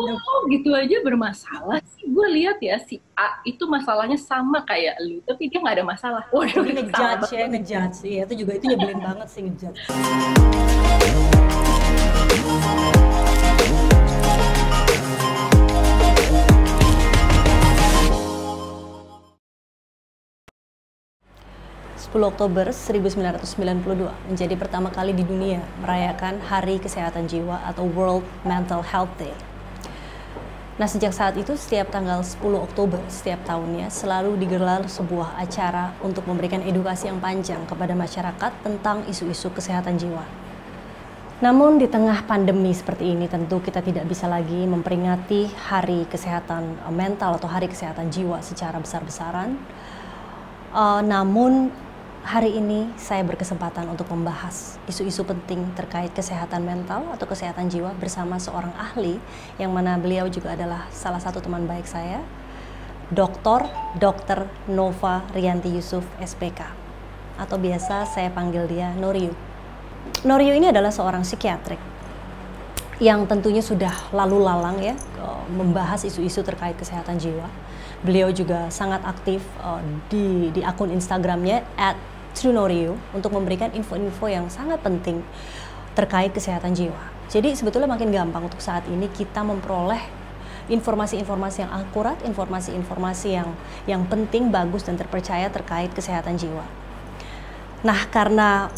oh gitu aja bermasalah sih. Gue lihat ya si A itu masalahnya sama kayak lu tapi dia nggak ada masalah. Waduh ngejudge ya ngejudge. Ya itu juga itu nyebelin banget sih ngejudge. Oktober 1992 menjadi pertama kali di dunia merayakan Hari Kesehatan Jiwa atau World Mental Health Day. Nah, sejak saat itu setiap tanggal 10 Oktober setiap tahunnya selalu digelar sebuah acara untuk memberikan edukasi yang panjang kepada masyarakat tentang isu-isu kesehatan jiwa. Namun di tengah pandemi seperti ini tentu kita tidak bisa lagi memperingati Hari Kesehatan Mental atau Hari Kesehatan Jiwa secara besar-besaran. Uh, namun Hari ini saya berkesempatan untuk membahas isu-isu penting terkait kesehatan mental atau kesehatan jiwa bersama seorang ahli yang mana beliau juga adalah salah satu teman baik saya, Dr. Dr. Nova Rianti Yusuf SPK atau biasa saya panggil dia Noriu. Noriu ini adalah seorang psikiatrik yang tentunya sudah lalu lalang ya eh, membahas isu-isu terkait kesehatan jiwa. Beliau juga sangat aktif uh, di di akun Instagramnya at Trunorio untuk memberikan info-info yang sangat penting terkait kesehatan jiwa. Jadi sebetulnya makin gampang untuk saat ini kita memperoleh informasi-informasi yang akurat, informasi-informasi yang yang penting, bagus dan terpercaya terkait kesehatan jiwa. Nah, karena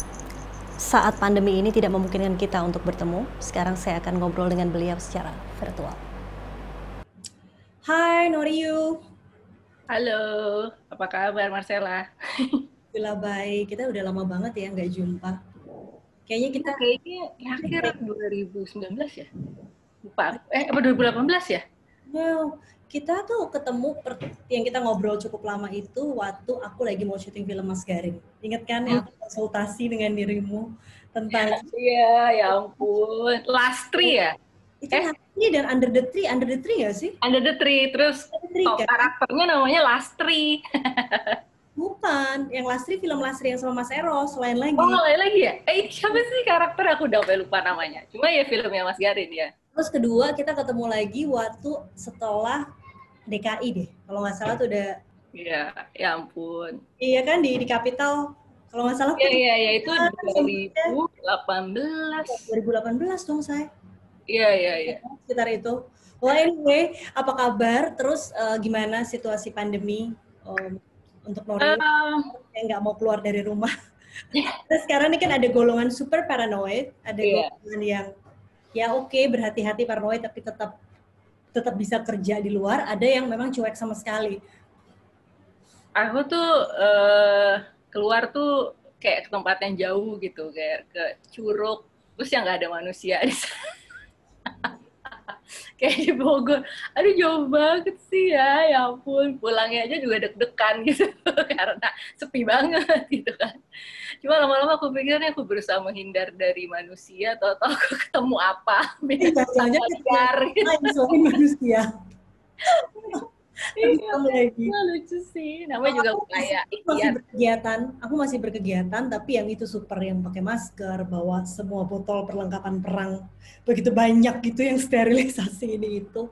saat pandemi ini tidak memungkinkan kita untuk bertemu, sekarang saya akan ngobrol dengan beliau secara virtual. Hai Noriu. Halo, apa kabar Marcella? Alhamdulillah baik. Kita udah lama banget ya nggak jumpa. Kayaknya kita kayaknya akhir 2019 ya. Lupa. Eh apa 2018 ya? No, kita tuh ketemu per, yang kita ngobrol cukup lama itu waktu aku lagi mau syuting film Mas Garing. Ingat kan hmm. yang konsultasi dengan dirimu tentang Iya, ya ampun. Lastri ya? Itu eh? Lastri dan Under the Tree, Under the Tree ya sih? Under the Tree, terus the tree, kan? karakternya namanya Lastri. Bukan, yang Lastri film Lastri yang sama Mas Eros, lain lagi. Oh, lain lagi ya? Eh, siapa sih karakter aku udah lupa namanya. Cuma ya filmnya Mas Garin ya. Terus kedua kita ketemu lagi waktu setelah DKI deh. Kalau nggak salah tuh udah Iya, ya ampun. Iya kan di di Capital kalau nggak salah. Iya iya iya itu 2018. 2018 dong saya. Iya iya iya. Sekitar itu. Well anyway, apa kabar? Terus uh, gimana situasi pandemi? Um, untuk Nori uh, yang nggak mau keluar dari rumah. Terus sekarang ini kan ada golongan super paranoid, ada yeah. golongan yang ya oke okay, berhati-hati paranoid tapi tetap tetap bisa kerja di luar, ada yang memang cuek sama sekali. Aku tuh uh, keluar tuh kayak ke tempat yang jauh gitu, kayak ke Curug, terus yang nggak ada manusia di sana kayak di Bogor. Aduh jauh banget sih ya ya ampun. Pulangnya aja juga deg-degan gitu karena sepi banget gitu kan. Cuma lama-lama aku pikirnya aku berusaha menghindar dari manusia atau aku ketemu apa. Beda gitu. manusia iya, lagi. lucu sih. Namanya juga aku kayak masih berkegiatan. Aku masih berkegiatan, tapi yang itu super yang pakai masker, bawa semua botol perlengkapan perang begitu banyak gitu yang sterilisasi ini itu.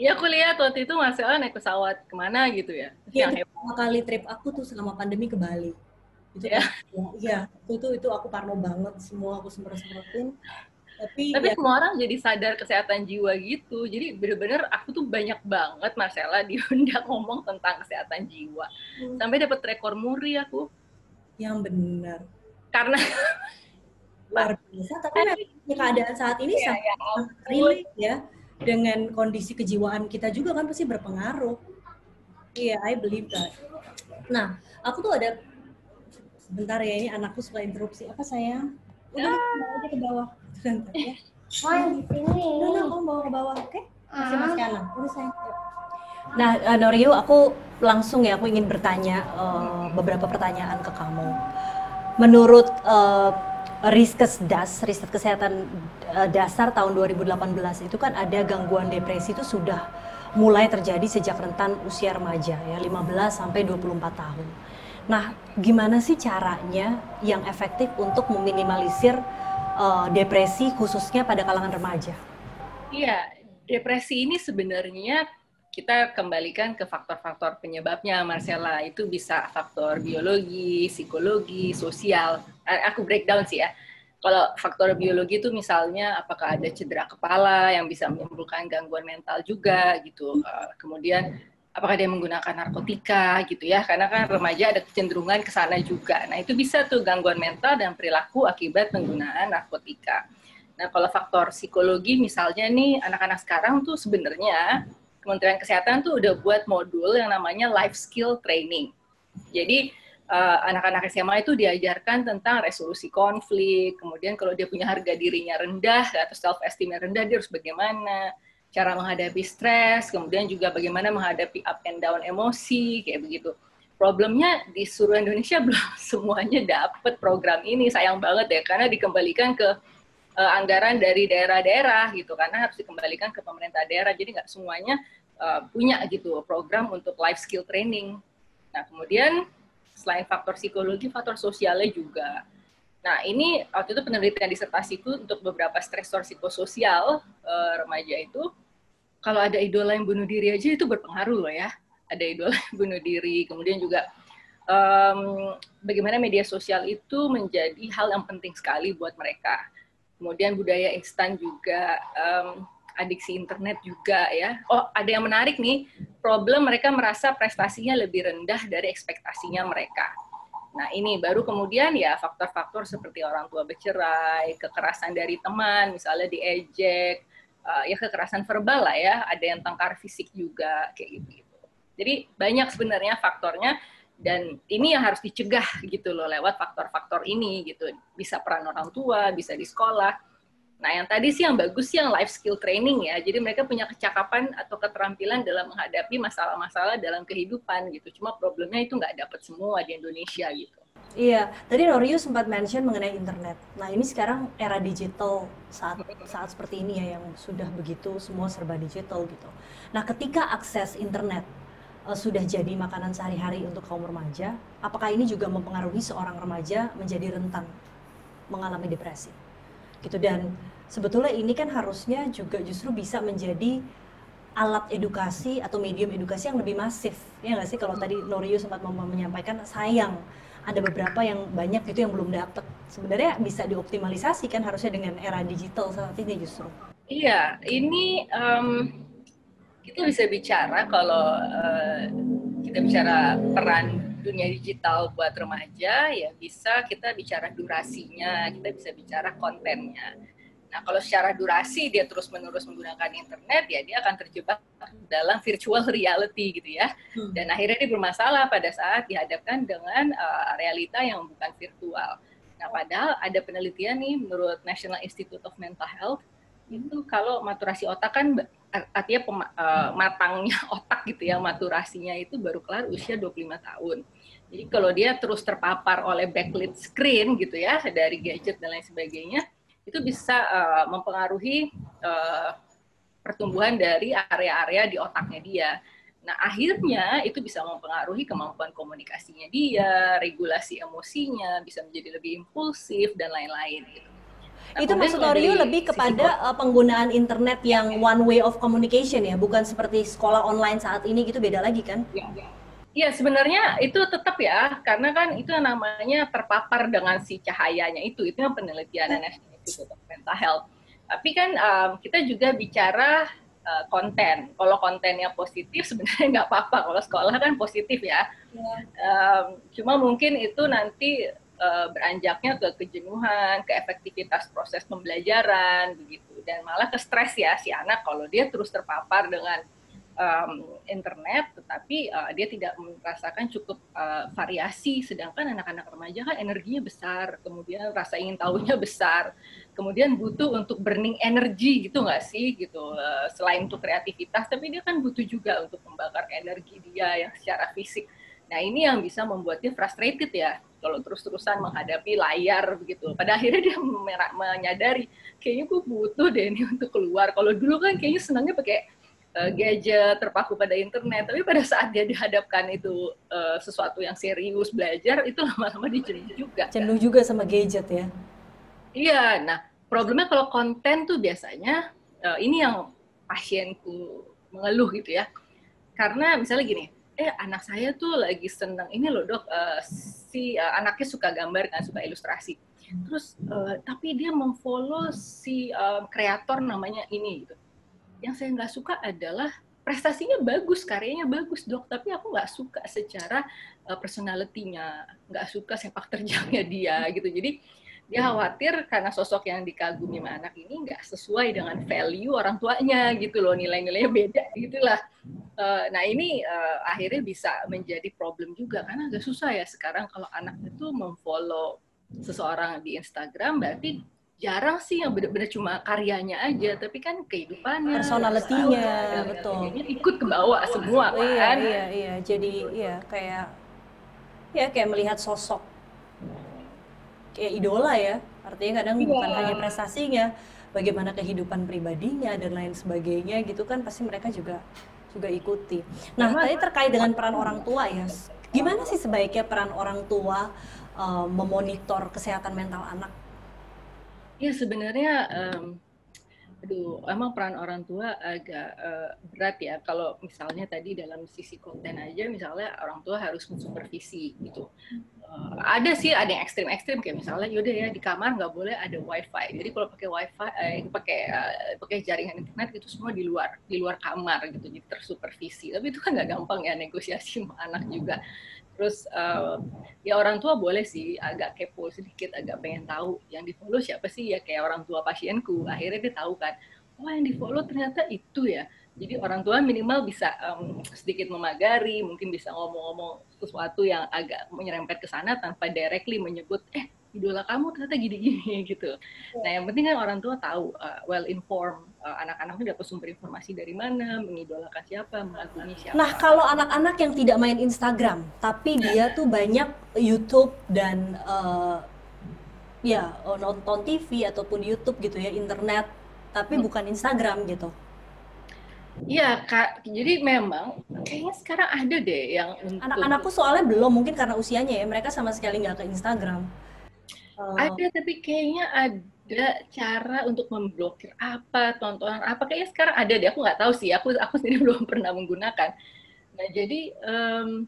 Iya, aku lihat waktu itu Mas Ella naik pesawat ke mana gitu ya. Iya, pertama kali trip aku tuh selama pandemi ke Bali. Itu ya. Iya, itu, itu itu aku parno banget semua aku semprot-semprotin tapi tapi ya, semua orang jadi sadar kesehatan jiwa gitu. Jadi bener-bener aku tuh banyak banget Marcella diundang ngomong tentang kesehatan jiwa. Hmm. sampai dapat rekor muri aku. Yang benar karena luar biasa tapi ya, keadaan saat ini ya, sangat ya, relate ya. Dengan kondisi kejiwaan kita juga kan pasti berpengaruh. Iya yeah, I believe that. Nah aku tuh ada sebentar ya ini anakku suka interupsi. Apa sayang? Udah ah. aja ke bawah sebentar ya Oh, di sini. Kamu bawa ke bawah, oke? Okay? Kasih mas kanan. Udah sayang. Nah, uh, Norio, aku langsung ya, aku ingin bertanya uh, beberapa pertanyaan ke kamu. Menurut uh, Riskes Das, riset kesehatan uh, dasar tahun 2018 itu kan ada gangguan depresi itu sudah mulai terjadi sejak rentan usia remaja ya 15 sampai 24 tahun. Nah, gimana sih caranya yang efektif untuk meminimalisir uh, depresi khususnya pada kalangan remaja? Iya, depresi ini sebenarnya kita kembalikan ke faktor-faktor penyebabnya, Marcella. Itu bisa faktor biologi, psikologi, sosial. Aku breakdown sih ya. Kalau faktor biologi itu misalnya apakah ada cedera kepala yang bisa menimbulkan gangguan mental juga gitu. Kemudian apakah dia menggunakan narkotika gitu ya. Karena kan remaja ada kecenderungan ke sana juga. Nah, itu bisa tuh gangguan mental dan perilaku akibat penggunaan narkotika. Nah, kalau faktor psikologi misalnya nih anak-anak sekarang tuh sebenarnya Kementerian Kesehatan tuh udah buat modul yang namanya life skill training. Jadi uh, anak-anak SMA itu diajarkan tentang resolusi konflik, kemudian kalau dia punya harga dirinya rendah atau self esteemnya rendah dia harus bagaimana, cara menghadapi stres, kemudian juga bagaimana menghadapi up and down emosi kayak begitu. Problemnya di seluruh Indonesia belum semuanya dapat program ini, sayang banget ya karena dikembalikan ke uh, anggaran dari daerah-daerah gitu karena harus dikembalikan ke pemerintah daerah jadi nggak semuanya uh, punya gitu program untuk life skill training. Nah kemudian selain faktor psikologi, faktor sosialnya juga. Nah ini waktu itu penelitian disertasiku untuk beberapa stresor psikososial uh, remaja itu kalau ada idola yang bunuh diri aja itu berpengaruh loh ya. Ada idola yang bunuh diri, kemudian juga um, bagaimana media sosial itu menjadi hal yang penting sekali buat mereka kemudian budaya instan juga, um, adiksi internet juga ya. Oh, ada yang menarik nih, problem mereka merasa prestasinya lebih rendah dari ekspektasinya mereka. Nah, ini baru kemudian ya faktor-faktor seperti orang tua bercerai, kekerasan dari teman, misalnya diejek, uh, ya kekerasan verbal lah ya, ada yang tengkar fisik juga kayak gitu. -gitu. Jadi banyak sebenarnya faktornya dan ini yang harus dicegah gitu loh lewat faktor-faktor ini gitu bisa peran orang tua bisa di sekolah nah yang tadi sih yang bagus sih yang life skill training ya jadi mereka punya kecakapan atau keterampilan dalam menghadapi masalah-masalah dalam kehidupan gitu cuma problemnya itu nggak dapat semua di Indonesia gitu Iya, tadi Norio sempat mention mengenai internet. Nah, ini sekarang era digital saat saat seperti ini ya yang sudah begitu semua serba digital gitu. Nah, ketika akses internet uh, sudah jadi makanan sehari-hari untuk kaum remaja, apakah ini juga mempengaruhi seorang remaja menjadi rentan mengalami depresi? Gitu. Dan sebetulnya ini kan harusnya juga justru bisa menjadi alat edukasi atau medium edukasi yang lebih masif. Ya nggak sih? Kalau tadi Norio sempat menyampaikan sayang ada beberapa yang banyak itu yang belum dapat sebenarnya bisa dioptimalisasi kan harusnya dengan era digital saat ini justru. Iya ini um, kita bisa bicara kalau uh, kita bicara peran dunia digital buat remaja ya bisa kita bicara durasinya, kita bisa bicara kontennya. Nah, kalau secara durasi dia terus-menerus menggunakan internet, ya dia akan terjebak dalam virtual reality gitu ya. Hmm. Dan akhirnya dia bermasalah pada saat dihadapkan dengan uh, realita yang bukan virtual. Nah, padahal ada penelitian nih menurut National Institute of Mental Health itu kalau maturasi otak kan artinya uh, matangnya otak gitu ya maturasinya itu baru kelar usia 25 tahun. Jadi kalau dia terus terpapar oleh backlit screen gitu ya dari gadget dan lain sebagainya itu bisa uh, mempengaruhi uh, pertumbuhan dari area-area di otaknya dia. Nah, akhirnya itu bisa mempengaruhi kemampuan komunikasinya dia, regulasi emosinya, bisa menjadi lebih impulsif dan lain-lain gitu. Nah, itu maksud Oreo lebih kepada uh, penggunaan internet yang one way of communication ya, bukan seperti sekolah online saat ini gitu beda lagi kan? Iya, ya. ya, sebenarnya itu tetap ya, karena kan itu namanya terpapar dengan si cahayanya itu, itu yang penelitian National Institute of Mental Health. Tapi kan um, kita juga bicara uh, konten. Kalau kontennya positif sebenarnya nggak apa-apa. Kalau sekolah kan positif ya. ya. Um, cuma mungkin itu nanti uh, beranjaknya ke kejenuhan, ke efektivitas proses pembelajaran begitu. Dan malah ke stres ya si anak kalau dia terus terpapar dengan um, internet tetapi uh, dia tidak merasakan cukup uh, variasi. Sedangkan anak-anak remaja kan energinya besar kemudian rasa ingin tahunya besar kemudian butuh untuk burning energi gitu nggak sih? Gitu uh, selain untuk kreativitas tapi dia kan butuh juga untuk membakar energi dia yang secara fisik. Nah ini yang bisa membuat dia frustrated ya kalau terus-terusan menghadapi layar begitu. Pada akhirnya dia menyadari kayaknya gue butuh deh ini untuk keluar. Kalau dulu kan kayaknya senangnya pakai uh, gadget terpaku pada internet, tapi pada saat dia dihadapkan itu uh, sesuatu yang serius belajar itu lama-lama dijenuh juga. Jenuh kan? juga sama gadget ya. Iya, nah problemnya kalau konten tuh biasanya uh, ini yang pasienku mengeluh gitu ya. Karena misalnya gini, eh anak saya tuh lagi seneng ini loh dok, uh, si uh, anaknya suka gambar kan, suka ilustrasi. Terus uh, tapi dia memfollow si uh, kreator namanya ini gitu. Yang saya nggak suka adalah prestasinya bagus, karyanya bagus dok, tapi aku nggak suka secara uh, personality-nya, nggak suka sepak terjangnya dia gitu. Jadi dia khawatir karena sosok yang dikagumi sama anak ini nggak sesuai dengan value orang tuanya gitu loh nilai-nilainya beda gitulah. Uh, nah ini uh, akhirnya bisa menjadi problem juga karena agak susah ya. Sekarang kalau anak itu memfollow seseorang di Instagram berarti jarang sih yang benar-benar cuma karyanya aja tapi kan kehidupannya personalitinya betul. ikut ke bawah semua oh, kan. iya iya iya. Jadi iya kayak ya kayak melihat sosok kayak idola ya. Artinya kadang iya. bukan hanya prestasinya bagaimana kehidupan pribadinya dan lain sebagainya gitu kan pasti mereka juga juga ikuti. Nah tadi terkait dengan peran orang tua ya gimana sih sebaiknya peran orang tua uh, memonitor kesehatan mental anak? Ya sebenarnya um, aduh emang peran orang tua agak uh, berat ya kalau misalnya tadi dalam sisi konten aja misalnya orang tua harus mensupervisi gitu. Uh, ada sih ada yang ekstrim-ekstrim kayak misalnya yaudah ya di kamar nggak boleh ada wifi. Jadi kalau pakai wifi eh, pakai uh, pakai jaringan internet itu semua di luar di luar kamar gitu jadi tersupervisi. Tapi itu kan nggak gampang ya negosiasi sama anak juga terus uh, ya orang tua boleh sih agak kepo sedikit agak pengen tahu yang di follow siapa sih ya kayak orang tua pasienku. Akhirnya dia tahu kan oh yang di follow ternyata itu ya. Jadi orang tua minimal bisa um, sedikit memagari, mungkin bisa ngomong-ngomong sesuatu yang agak menyerempet ke sana tanpa directly menyebut, eh idola kamu ternyata gini-gini gitu. Nah yang penting kan orang tua tahu, uh, well informed, uh, anak-anaknya dapat sumber informasi dari mana, mengidolakan siapa, mengagumi siapa. Nah kalau anak-anak yang tidak main Instagram, tapi dia tuh banyak YouTube dan uh, ya nonton TV ataupun YouTube gitu ya, internet, tapi hmm. bukan Instagram gitu Iya, Kak. Jadi memang kayaknya sekarang ada deh yang untuk anak-anakku soalnya belum mungkin karena usianya ya. Mereka sama sekali nggak ke Instagram. Uh, ada tapi kayaknya ada cara untuk memblokir apa tontonan apa kayaknya sekarang ada deh. Aku nggak tahu sih. Aku aku sendiri belum pernah menggunakan. Nah jadi um,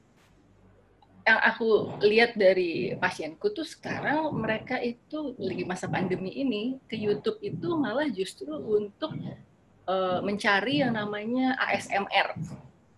yang aku lihat dari pasienku tuh sekarang mereka itu lagi masa pandemi ini ke YouTube itu malah justru untuk uh, mencari yang namanya ASMR.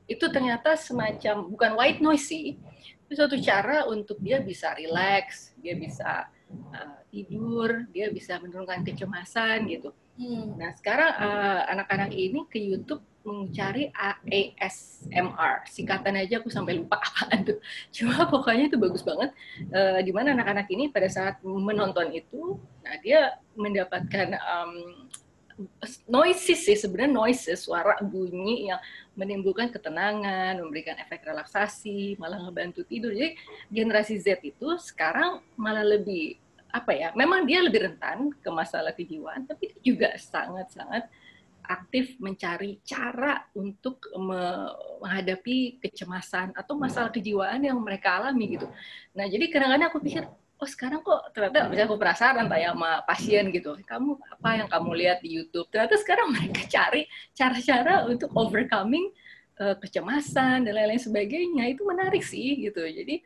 Itu ternyata semacam bukan white noise sih, itu suatu cara untuk dia bisa relax, dia bisa uh, tidur, dia bisa menurunkan kecemasan gitu. Hmm. Nah sekarang uh, anak-anak ini ke YouTube mencari ASMR, singkatan aja aku sampai lupa apaan tuh. Cuma pokoknya itu bagus banget. Uh, di mana anak-anak ini pada saat menonton itu, nah dia mendapatkan um, noises sih sebenarnya noises suara bunyi yang menimbulkan ketenangan, memberikan efek relaksasi, malah ngebantu tidur. Jadi generasi Z itu sekarang malah lebih apa ya? Memang dia lebih rentan ke masalah kejiwaan, tapi juga sangat-sangat aktif mencari cara untuk menghadapi kecemasan atau masalah kejiwaan yang mereka alami gitu. Nah, jadi kadang-kadang aku pikir oh sekarang kok ternyata bisa aku penasaran tanya sama pasien gitu kamu apa yang kamu lihat di YouTube? Ternyata sekarang mereka cari cara-cara untuk overcoming uh, kecemasan dan lain-lain sebagainya. Itu menarik sih gitu. Jadi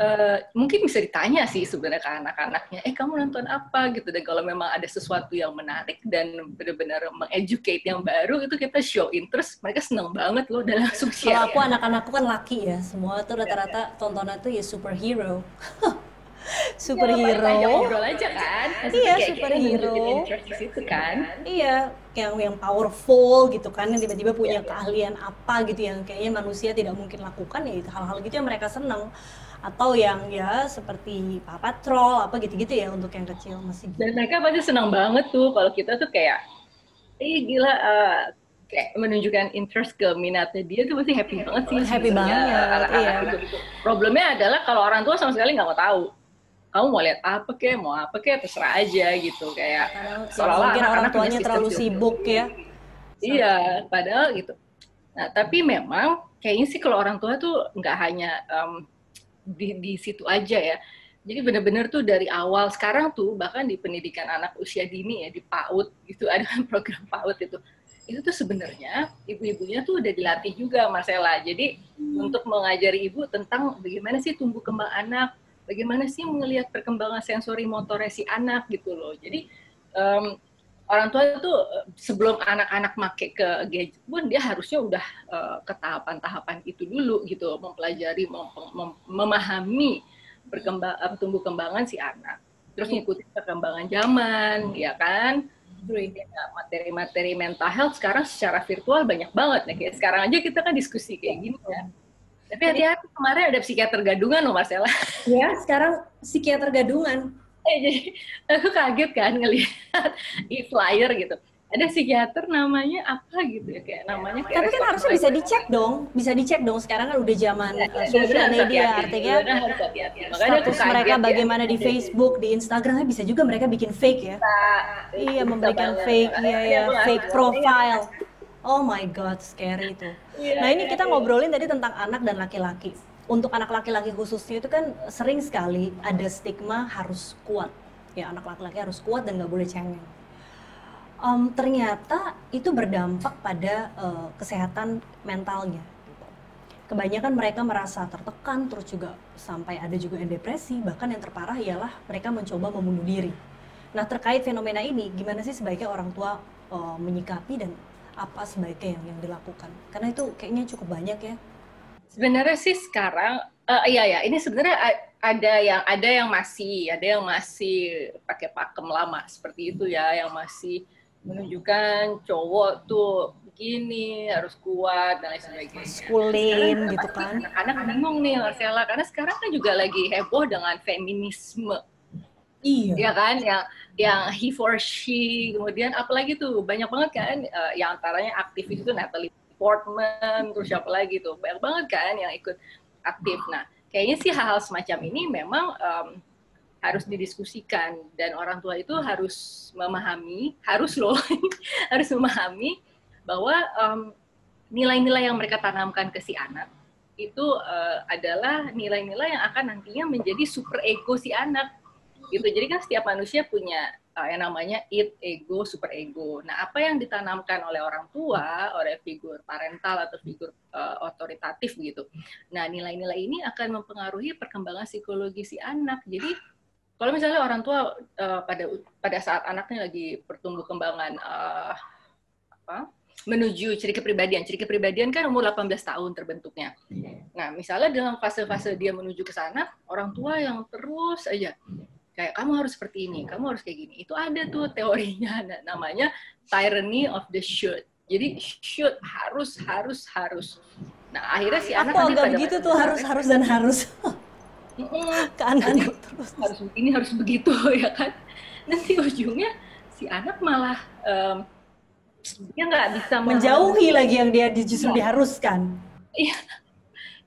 uh, mungkin bisa ditanya sih sebenarnya ke anak-anaknya eh kamu nonton apa? Gitu. Dan kalau memang ada sesuatu yang menarik dan benar-benar mengeducate yang baru itu kita show interest mereka seneng banget loh dan langsung share kalau aku anak-anakku kan laki ya. Semua tuh rata-rata tontonan tuh ya superhero. Superhero. ya, ngobrol aja kan. Iya kayak, superhero. kayak itu kan. Iya yang yang powerful gitu kan yang tiba-tiba punya ya, keahlian apa gitu yang kayaknya manusia tidak mungkin lakukan ya hal-hal gitu yang mereka seneng atau yang ya seperti Papa Troll apa gitu-gitu ya untuk yang kecil masih dan mereka pasti senang banget tuh kalau kita tuh kayak ih gila uh, kayak menunjukkan interest ke minatnya dia tuh pasti happy banget sih happy banget anak -anak iya. problemnya adalah kalau orang tua sama sekali nggak mau tahu. Kamu mau lihat apa kek mau apa kek terserah aja gitu kayak seolah-olah anak orang tuanya terlalu sibuk ya. Iya padahal gitu. Nah tapi memang kayaknya sih kalau orang tua tuh nggak hanya um, di di situ aja ya jadi benar-benar tuh dari awal sekarang tuh bahkan di pendidikan anak usia dini ya di PAUD gitu ada program PAUD itu itu tuh sebenarnya ibu-ibunya tuh udah dilatih juga Marcella. Jadi hmm. untuk mengajari ibu tentang bagaimana sih tumbuh kembang anak, bagaimana sih melihat perkembangan sensori motornya si anak gitu loh. Jadi um, orang tua itu eh, sebelum anak-anak make ke gadget pun dia harusnya udah uh, ke tahapan-tahapan itu dulu gitu, mempelajari, mem mem memahami perkembang tumbuh kembangan si anak. Terus ngikutin perkembangan zaman, ya kan? materi-materi mental health sekarang secara virtual banyak banget nih kayak sekarang aja kita kan diskusi kayak gini ya. Tapi hati-hati kemarin ada psikiater gadungan loh Marcella. Ya, sekarang psikiater gadungan. Eh, jadi aku kaget kan ngelihat e-flyer gitu. Ada psikiater namanya apa gitu ya kayak namanya kayak tapi kan harusnya bisa dicek dong bisa dicek dong. Sekarang kan udah zaman ya, uh, sosial media artinya status mereka bagaimana di Facebook di Instagram bisa juga mereka bikin fake ya. Iya memberikan fake iya ya fake profile. Oh my god scary itu iya, nah ini iya, kita iya. ngobrolin tadi tentang anak dan laki-laki untuk anak laki-laki khususnya itu kan sering sekali ada stigma harus kuat ya anak laki-laki harus kuat dan nggak boleh cengeng um, ternyata itu berdampak pada uh, kesehatan mentalnya. Kebanyakan mereka merasa tertekan, terus juga sampai ada juga yang depresi, bahkan yang terparah ialah mereka mencoba membunuh diri. Nah terkait fenomena ini, gimana sih sebaiknya orang tua uh, menyikapi dan apa sebaiknya yang yang dilakukan? Karena itu kayaknya cukup banyak ya. Sebenarnya sih sekarang, uh, iya ya, ini sebenarnya ada yang ada yang masih ada yang masih pakai pakem lama seperti itu ya, yang masih menunjukkan cowok tuh begini harus kuat dan lain sebagainya. Skulin gitu kan. Anak-anak bingung nih Marcella karena sekarang kan juga lagi heboh dengan feminisme. Iya. Ya kan yang yang he for she kemudian apalagi tuh banyak banget kan uh, yang antaranya aktivis itu Natalie Portman terus siapa lagi tuh banyak banget kan yang ikut aktif. Nah kayaknya sih hal-hal semacam ini memang um, harus didiskusikan dan orang tua itu harus memahami, harus loh, harus memahami bahwa nilai-nilai um, yang mereka tanamkan ke si anak itu uh, adalah nilai-nilai yang akan nantinya menjadi super ego si anak gitu. Jadi kan setiap manusia punya uh, yang namanya it, ego, super ego. Nah, apa yang ditanamkan oleh orang tua, oleh figur parental atau figur uh, otoritatif gitu. Nah, nilai-nilai ini akan mempengaruhi perkembangan psikologi si anak. Jadi kalau misalnya orang tua uh, pada pada saat anaknya lagi pertumbuh kembangan uh, apa menuju ciri kepribadian. Ciri kepribadian kan umur 18 tahun terbentuknya. Nah, misalnya dalam fase-fase dia menuju ke sana, orang tua yang terus aja kayak kamu harus seperti ini, kamu harus kayak gini. Itu ada tuh teorinya namanya tyranny of the should. Jadi should harus harus harus. Nah, akhirnya si anak Aku agak begitu tuh harus harus dan harus. ke anak terus harus begini harus begitu ya kan nanti ujungnya si anak malah um, dia nggak bisa menjauhi lagi yang dia justru ya. diharuskan iya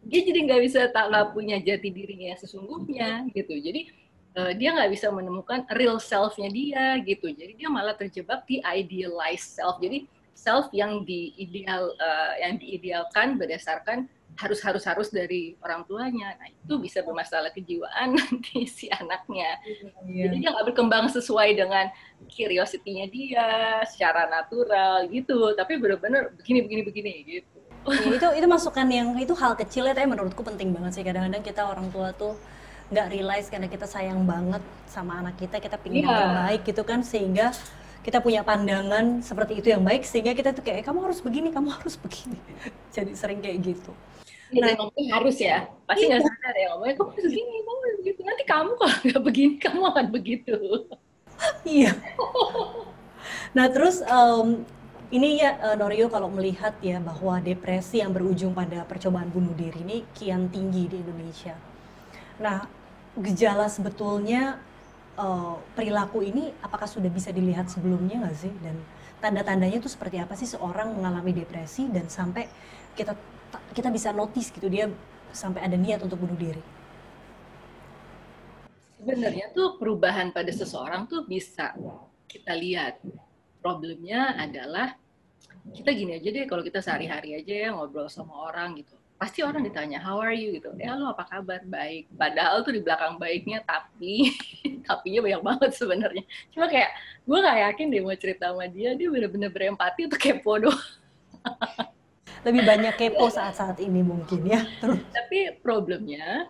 dia jadi nggak bisa tak punya jati dirinya sesungguhnya gitu jadi uh, dia nggak bisa menemukan real selfnya dia gitu jadi dia malah terjebak di idealized self jadi self yang diideal uh, yang diidealkan berdasarkan harus harus harus dari orang tuanya. Nah itu bisa bermasalah kejiwaan nanti si anaknya. Iya. Jadi dia nggak berkembang sesuai dengan curiosity-nya dia secara natural gitu. Tapi benar-benar begini begini begini gitu. Ya, itu itu masukan yang itu hal kecil ya, tapi menurutku penting banget sih. Kadang-kadang kita orang tua tuh nggak realize karena kita sayang banget sama anak kita, kita pingin yeah. yang baik gitu kan, sehingga kita punya pandangan seperti itu yang baik sehingga kita tuh kayak kamu harus begini, kamu harus begini. Jadi sering kayak gitu. Nah, ngomongnya harus ya, pasti nggak iya. sadar ya ngomongnya kamu harus begini, kamu harus begitu. Nanti kamu kalau nggak begini, kamu akan begitu. iya. nah terus um, ini ya uh, Norio kalau melihat ya bahwa depresi yang berujung pada percobaan bunuh diri ini kian tinggi di Indonesia. Nah gejala sebetulnya uh, perilaku ini apakah sudah bisa dilihat sebelumnya nggak sih dan tanda-tandanya itu seperti apa sih seorang mengalami depresi dan sampai kita kita bisa notice gitu dia sampai ada niat untuk bunuh diri? Sebenarnya tuh perubahan pada seseorang tuh bisa kita lihat. Problemnya adalah kita gini aja deh kalau kita sehari-hari aja ya ngobrol sama orang gitu. Pasti orang ditanya how are you? gitu. Ya. lo apa kabar? Baik. Padahal tuh di belakang baiknya tapi tapinya banyak banget sebenarnya. Cuma kayak gue gak yakin deh mau cerita sama dia dia bener-bener berempati tuh kepo doang. Lebih banyak kepo saat-saat ini mungkin ya tapi problemnya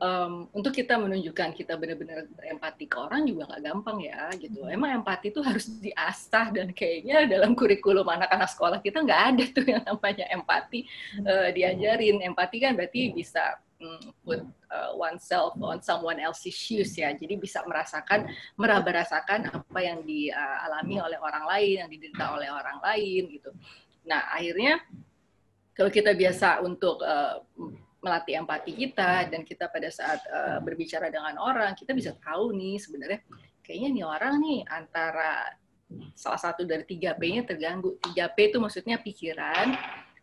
um, untuk kita menunjukkan kita benar-benar berempati ke orang juga nggak gampang ya gitu. Hmm. Emang empati itu harus diasah dan kayaknya dalam kurikulum anak-anak sekolah kita nggak ada tuh yang namanya empati uh, diajarin. Empati kan berarti bisa um, put uh, oneself on someone else's shoes ya. Jadi bisa merasakan, meraba-rasakan apa yang dialami oleh orang lain, yang diderita oleh orang lain gitu. Nah akhirnya kalau kita biasa untuk uh, melatih empati kita dan kita pada saat uh, berbicara dengan orang kita bisa tahu nih sebenarnya kayaknya nih orang nih antara salah satu dari tiga P-nya terganggu. Tiga P itu maksudnya pikiran,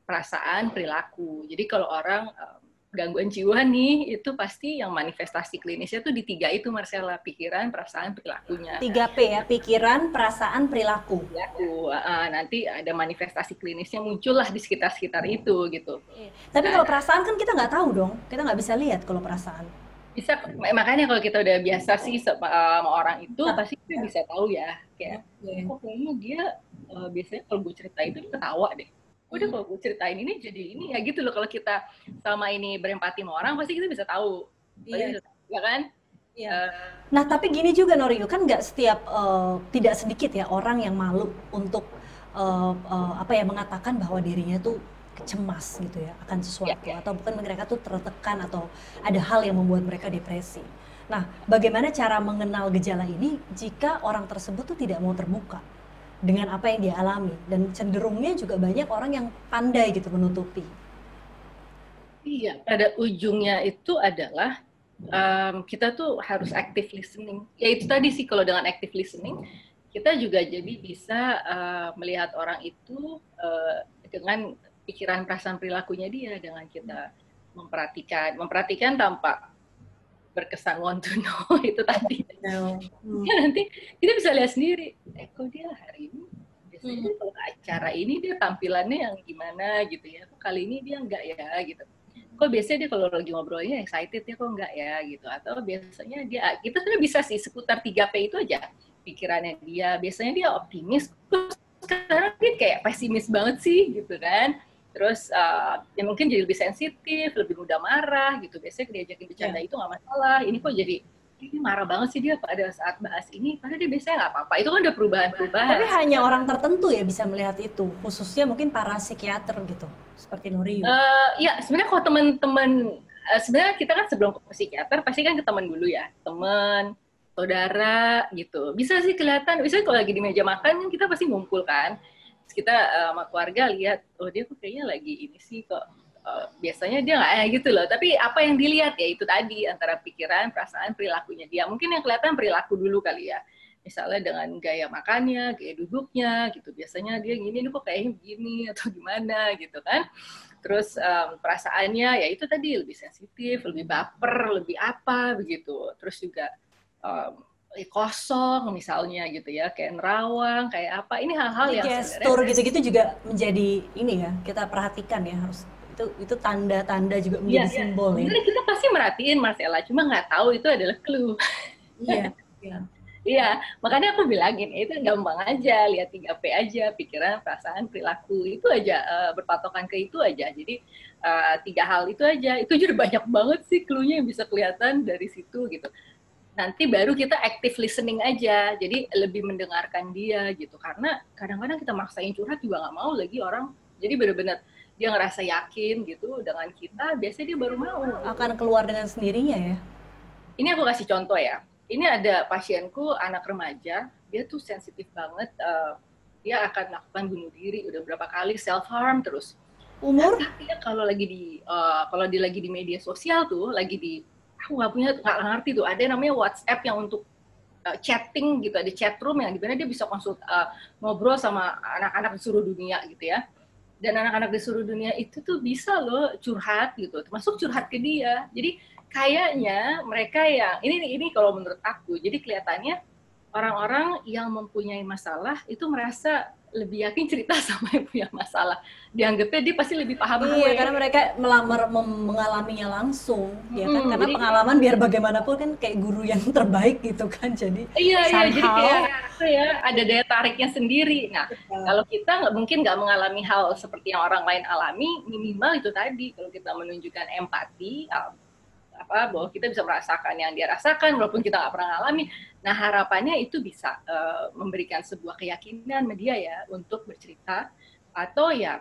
perasaan, perilaku. Jadi kalau orang uh, gangguan jiwa nih itu pasti yang manifestasi klinisnya tuh di tiga itu Marcella. Pikiran perasaan perilakunya. Tiga P ya pikiran perasaan perilaku. Perilaku uh, nanti ada manifestasi klinisnya muncullah di sekitar sekitar itu gitu. Iya. tapi nah, kalau perasaan kan kita nggak tahu dong. Kita nggak bisa lihat kalau perasaan. Bisa makanya kalau kita udah biasa sih sama, orang itu nah, pasti kita bisa tahu ya. Kayak ya. oh kayaknya dia uh, biasanya kalau gue cerita itu dia ketawa deh udah kalau gue ceritain ini jadi ini ya gitu loh kalau kita sama ini berempati sama orang pasti kita bisa tahu iya ya kan Iya. Uh, nah tapi gini juga Norio kan nggak setiap uh, tidak sedikit ya orang yang malu untuk uh, uh, apa ya mengatakan bahwa dirinya tuh cemas gitu ya akan sesuatu ya, ya. atau bukan mereka tuh tertekan atau ada hal yang membuat mereka depresi. Nah bagaimana cara mengenal gejala ini jika orang tersebut tuh tidak mau terbuka? Dengan apa yang dia alami dan cenderungnya juga banyak orang yang pandai gitu menutupi. Iya, pada ujungnya itu adalah um, kita tuh harus active listening. Ya itu tadi sih kalau dengan active listening kita juga jadi bisa uh, melihat orang itu uh, dengan pikiran perasaan perilakunya dia dengan kita memperhatikan memperhatikan tanpa berkesan want to know itu tadi. No. Hmm. Ya nanti kita bisa lihat sendiri, eh kok dia hari ini biasanya hmm. kalau acara ini dia tampilannya yang gimana gitu ya, kok kali ini dia enggak ya gitu. Kok biasanya dia kalau lagi ngobrolnya excited ya kok enggak ya gitu. Atau biasanya dia, kita sebenarnya bisa sih seputar 3P itu aja pikirannya dia. Biasanya dia optimis, terus sekarang dia kayak pesimis banget sih gitu kan terus uh, ya mungkin jadi lebih sensitif, lebih mudah marah gitu. Biasanya diajakin bercanda yeah. itu nggak masalah. Ini kok jadi ini marah banget sih dia pada saat bahas ini, padahal dia biasanya nggak apa-apa. Itu kan udah perubahan-perubahan. Tapi hanya orang tertentu ya bisa melihat itu, khususnya mungkin para psikiater gitu, seperti Nuri. Uh, ya sebenarnya kalau teman-teman, uh, sebenarnya kita kan sebelum ke psikiater pasti kan ke teman dulu ya, teman, saudara gitu. Bisa sih kelihatan, bisa kalau lagi di meja makan kita pasti ngumpul kan kita uh, sama keluarga lihat oh dia kok kayaknya lagi ini sih kok uh, biasanya dia nggak eh, gitu loh. Tapi apa yang dilihat? Ya itu tadi antara pikiran perasaan perilakunya dia. Mungkin yang kelihatan perilaku dulu kali ya. Misalnya dengan gaya makannya gaya duduknya gitu. Biasanya dia gini kok kayaknya begini atau gimana? Gitu kan. Terus um, perasaannya ya itu tadi lebih sensitif lebih baper lebih apa begitu. Terus juga um, kosong misalnya gitu ya kayak nerawang kayak apa ini hal-hal yang gestur gitu-gitu juga menjadi ini ya kita perhatikan ya harus itu itu tanda-tanda juga menjadi ya, simbol ya. ya. kita pasti merhatiin Marcella cuma nggak tahu itu adalah clue. Iya. Iya. Iya, makanya aku bilangin itu gampang aja, lihat 3P aja, pikiran, perasaan, perilaku itu aja uh, berpatokan ke itu aja. Jadi uh, tiga hal itu aja, itu juga banyak banget sih clue-nya yang bisa kelihatan dari situ gitu nanti baru kita active listening aja. Jadi lebih mendengarkan dia gitu. Karena kadang-kadang kita maksain curhat juga nggak mau lagi orang. Jadi benar-benar dia ngerasa yakin gitu dengan kita biasanya dia baru mau. Akan keluar dengan sendirinya ya? Ini aku kasih contoh ya. Ini ada pasienku anak remaja. Dia tuh sensitif banget uh, dia akan melakukan bunuh diri udah berapa kali self harm terus. Umur? Tapi kalau lagi di uh, kalau dia lagi di media sosial tuh lagi di aku nggak punya nggak ngerti tuh. Ada namanya WhatsApp yang untuk uh, chatting gitu ada chat room yang di mana dia bisa konsult uh, ngobrol sama anak-anak di seluruh dunia gitu ya. Dan anak-anak di seluruh dunia itu tuh bisa loh curhat gitu termasuk curhat ke dia. Jadi kayaknya mereka yang ini ini kalau menurut aku jadi kelihatannya orang-orang yang mempunyai masalah itu merasa lebih yakin cerita sama yang punya masalah. Dianggapnya dia pasti lebih paham iya, gue. karena mereka melamar mengalaminya langsung, hmm, ya kan? Karena jadi, pengalaman biar bagaimanapun kan kayak guru yang terbaik gitu kan. Jadi iya iya jadi kayak ya ada daya tariknya sendiri. Nah Betul. kalau kita nggak mungkin nggak mengalami hal seperti yang orang lain alami, minimal itu tadi kalau kita menunjukkan empati, apa bahwa kita bisa merasakan yang dia rasakan walaupun kita nggak pernah alami. Nah harapannya itu bisa uh, memberikan sebuah keyakinan media ya untuk bercerita atau ya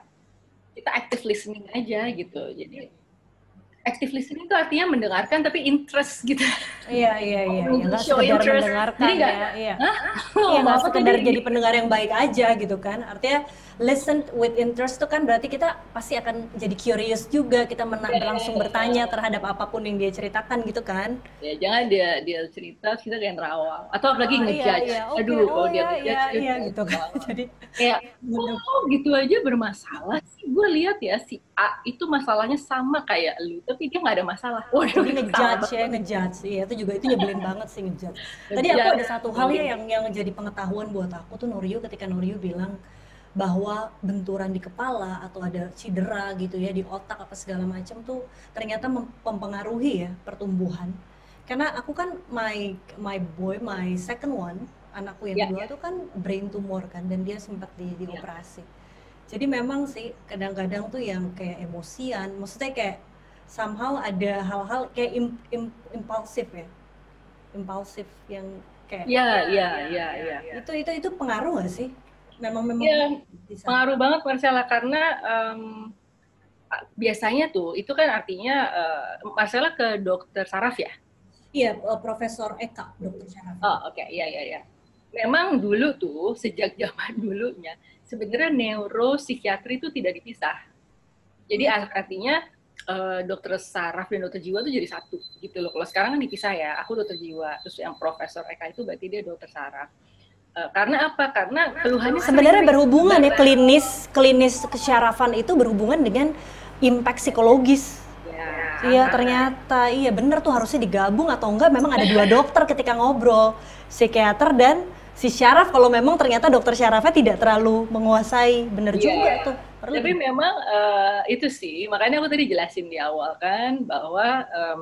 kita active listening aja gitu. Jadi active listening itu artinya mendengarkan tapi interest gitu. Iya iya iya. Ya, nggak sekedar interest. mendengarkan jadi ya. Iya. Iya nggak sekedar jadi pendengar yang baik aja gitu kan. Artinya listen with interest itu kan berarti kita pasti akan jadi curious juga. Kita mena yeah, langsung yeah, bertanya yeah. terhadap apa pun yang dia ceritakan gitu kan. Ya jangan dia dia cerita kita kayak nerawang atau apalagi oh, ngejudge. Iya, iya. Okay. Aduh, oh, dia iya, ngejudge iya, iya, gitu kan. jadi kayak oh gitu aja bermasalah sih. Gue lihat ya si A itu masalahnya sama kayak lu tapi dia nggak ada masalah. Waduh, ngejudge ya, ngejudge. Iya, itu juga itu nyebelin banget sih ngejudge. Tadi aku ada satu hal ya yang yang jadi pengetahuan buat aku tuh Norio ketika Norio bilang bahwa benturan di kepala atau ada cedera gitu ya di otak apa segala macam tuh ternyata mempengaruhi ya pertumbuhan. Karena aku kan my my boy, my second one, anakku yang yeah, kedua yeah. tuh kan brain tumor kan dan dia sempat di ya. dioperasi. Yeah. Jadi memang sih kadang-kadang tuh yang kayak emosian, maksudnya kayak somehow ada hal-hal kayak im, im, impulsif ya impulsif yang kayak ya ya ya ya itu itu itu pengaruh gak sih memang memang ya, pengaruh banget Marcella karena um, biasanya tuh itu kan artinya uh, Marcella ke dokter saraf ya iya uh, Profesor Eka dokter saraf oh oke okay. iya iya iya memang dulu tuh sejak zaman dulunya sebenarnya neuropsikiatri itu tidak dipisah jadi hmm. artinya uh, dokter saraf dan dokter jiwa itu jadi satu gitu loh. Kalau sekarang kan dipisah ya, aku dokter jiwa, terus yang Profesor Eka itu berarti dia dokter saraf. Uh, karena apa? Karena keluhannya sebenarnya berhubungan ya klinis klinis kesyarafan itu berhubungan dengan impact psikologis. Ya, iya ternyata iya bener tuh harusnya digabung atau enggak memang ada dua dokter ketika ngobrol psikiater dan si syaraf kalau memang ternyata dokter syarafnya tidak terlalu menguasai bener yeah. juga tuh Perlu. Tapi memang uh, itu sih, makanya aku tadi jelasin di awal kan bahwa um,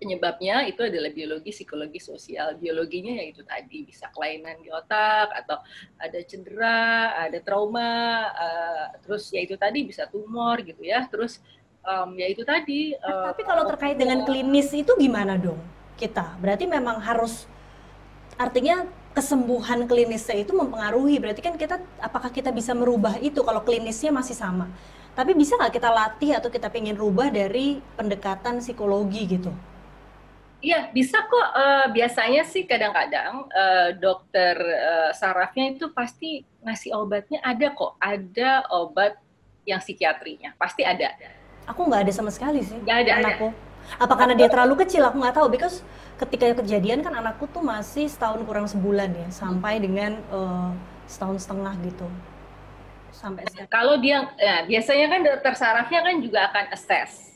penyebabnya itu adalah biologi, psikologi, sosial. Biologinya ya itu tadi bisa kelainan di otak atau ada cedera, ada trauma, uh, terus ya itu tadi bisa tumor gitu ya. Terus um, ya itu tadi. Uh, tapi kalau terkait dengan klinis itu gimana dong kita? Berarti memang harus artinya kesembuhan klinisnya itu mempengaruhi berarti kan kita apakah kita bisa merubah itu kalau klinisnya masih sama tapi bisa nggak kita latih atau kita pengen rubah dari pendekatan psikologi gitu Iya bisa kok uh, biasanya sih kadang-kadang uh, dokter uh, sarafnya itu pasti ngasih obatnya ada kok ada obat yang psikiatrinya pasti ada. Aku nggak ada sama sekali sih. Nggak ada anakku. Apa karena dia terlalu kecil aku nggak tahu because ketika kejadian kan anakku tuh masih setahun kurang sebulan ya sampai dengan uh, setahun setengah gitu sampai sekarang. Kalau dia ya, biasanya kan dokter sarafnya kan juga akan assess.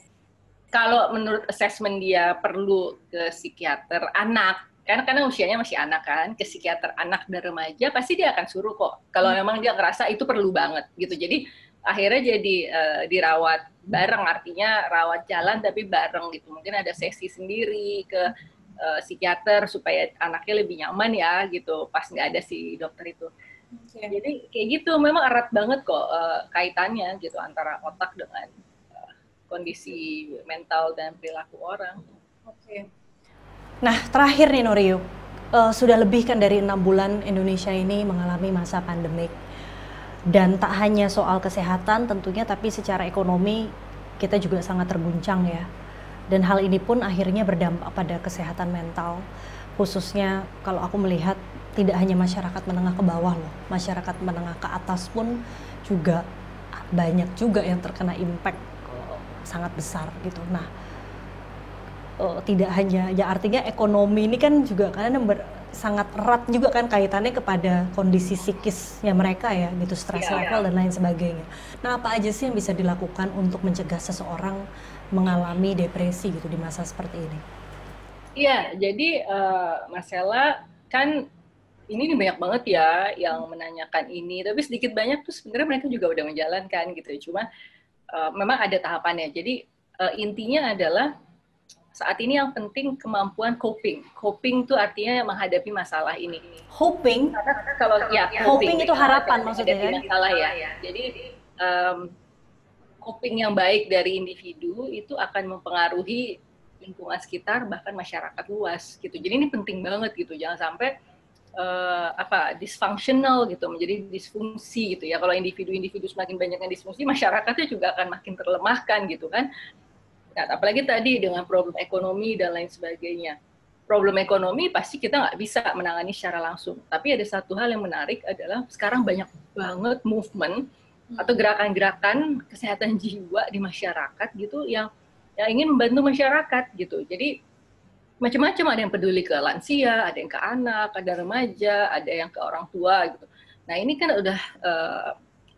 Kalau menurut assessment dia perlu ke psikiater anak, kan karena usianya masih anak kan, ke psikiater anak dan remaja pasti dia akan suruh kok. Kalau hmm. memang dia ngerasa itu perlu banget gitu. Jadi akhirnya jadi uh, dirawat bareng artinya rawat jalan tapi bareng gitu. Mungkin ada sesi sendiri ke uh, psikiater supaya anaknya lebih nyaman ya gitu pas nggak ada si dokter itu. Okay. Jadi kayak gitu memang erat banget kok uh, kaitannya gitu antara otak dengan kondisi mental dan perilaku orang. Oke. Okay. Nah terakhir nih Norio, uh, sudah lebih kan dari enam bulan Indonesia ini mengalami masa pandemik dan tak hanya soal kesehatan tentunya tapi secara ekonomi kita juga sangat terguncang ya dan hal ini pun akhirnya berdampak pada kesehatan mental khususnya kalau aku melihat tidak hanya masyarakat menengah ke bawah loh masyarakat menengah ke atas pun juga banyak juga yang terkena impact sangat besar gitu nah uh, tidak hanya ya artinya ekonomi ini kan juga karena ber, sangat erat juga kan kaitannya kepada kondisi psikisnya mereka ya gitu stress yeah, level yeah. dan lain sebagainya. Nah apa aja sih yang bisa dilakukan untuk mencegah seseorang mengalami depresi gitu di masa seperti ini? Iya, jadi uh, Mas kan ini nih banyak banget ya yang menanyakan ini, tapi sedikit banyak tuh sebenarnya mereka juga udah menjalankan gitu. Cuma uh, memang ada tahapannya. Jadi uh, intinya adalah saat ini yang penting kemampuan coping. Coping itu artinya menghadapi masalah ini. Hoping? Karena kalau ya coping, coping itu harapan maksudnya kan? Masalah ya. Jadi um, coping yang baik dari individu itu akan mempengaruhi lingkungan sekitar bahkan masyarakat luas gitu. Jadi ini penting banget gitu. Jangan sampai uh, apa dysfunctional gitu menjadi disfungsi gitu ya. Kalau individu-individu semakin banyak yang disfungsi masyarakatnya juga akan makin terlemahkan gitu kan. Nah, apalagi tadi dengan problem ekonomi dan lain sebagainya. Problem ekonomi pasti kita nggak bisa menangani secara langsung. Tapi ada satu hal yang menarik adalah sekarang banyak banget movement atau gerakan-gerakan kesehatan jiwa di masyarakat gitu yang yang ingin membantu masyarakat gitu. Jadi macam-macam ada yang peduli ke lansia, ada yang ke anak, ada remaja, ada yang ke orang tua gitu. Nah ini kan udah uh,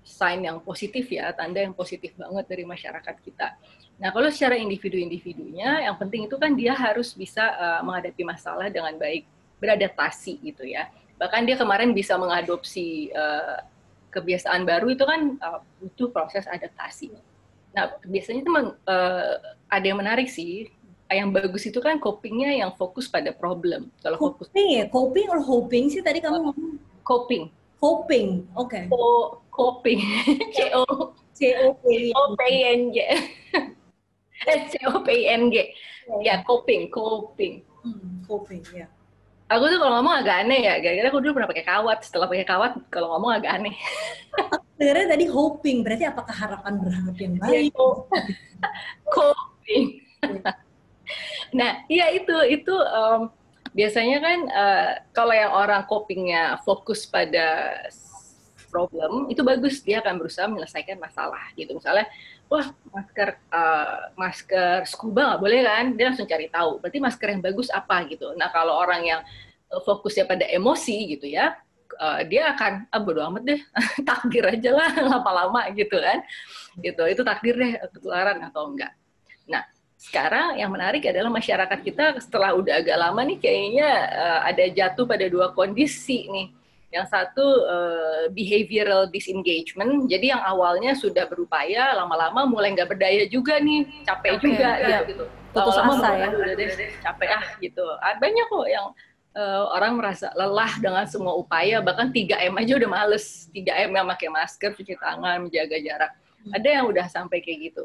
sign yang positif ya, tanda yang positif banget dari masyarakat kita. Nah kalau secara individu-individunya, yang penting itu kan dia harus bisa uh, menghadapi masalah dengan baik, beradaptasi gitu ya. Bahkan dia kemarin bisa mengadopsi uh, kebiasaan baru itu kan uh, butuh proses adaptasi. Nah biasanya itu uh, ada yang menarik sih yang bagus itu kan copingnya yang fokus pada problem. Kalau fokus coping ya, coping or hoping sih tadi kamu ngomong coping. Coping, oke. Okay. Co coping. C O C O P O P N G. Eh C O P N G. Ya coping, coping. Hmm, coping ya. Aku tuh kalau ngomong agak aneh ya, gara-gara aku dulu pernah pakai kawat. Setelah pakai kawat, kalau ngomong agak aneh. Sebenarnya tadi hoping, berarti apakah harapan berharap yang baik? Ya, coping. Nah, iya itu itu um, biasanya kan uh, kalau yang orang copingnya fokus pada problem itu bagus dia akan berusaha menyelesaikan masalah gitu. Misalnya wah masker uh, masker scuba nggak boleh kan? Dia langsung cari tahu berarti masker yang bagus apa? Gitu. Nah kalau orang yang uh, fokusnya pada emosi gitu ya uh, dia akan ah bodo amat deh takdir aja lah lama-lama gitu kan. Gitu itu takdir deh ketularan atau enggak sekarang yang menarik adalah masyarakat kita setelah udah agak lama nih kayaknya uh, ada jatuh pada dua kondisi nih. Yang satu uh, behavioral disengagement, jadi yang awalnya sudah berupaya, lama-lama mulai nggak berdaya juga nih, capek okay, juga ya. gitu. Putus lama asa ya. Udah deh, capek ah gitu. Ah, banyak kok yang uh, orang merasa lelah dengan semua upaya, bahkan 3M aja udah males. 3M yang pakai masker, cuci tangan, menjaga jarak. Ada yang udah sampai kayak gitu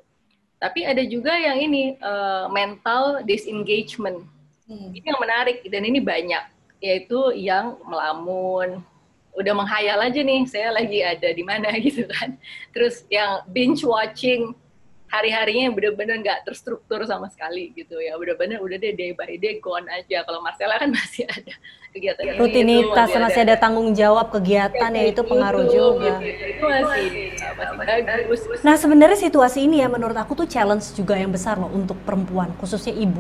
tapi ada juga yang ini uh, mental disengagement. Hmm. Ini yang menarik dan ini banyak yaitu yang melamun, udah menghayal aja nih saya lagi ada di mana gitu kan. Terus yang binge watching hari-harinya yang bener-bener nggak terstruktur sama sekali gitu ya bener-bener udah deh day by day gone aja kalau Marcella kan masih ada kegiatan rutinitas itu, masih, ada. ada tanggung jawab kegiatan ya, itu pengaruh itu, juga gitu. itu masih, masih bagus nah sebenarnya situasi ini ya menurut aku tuh challenge juga yang besar loh untuk perempuan khususnya ibu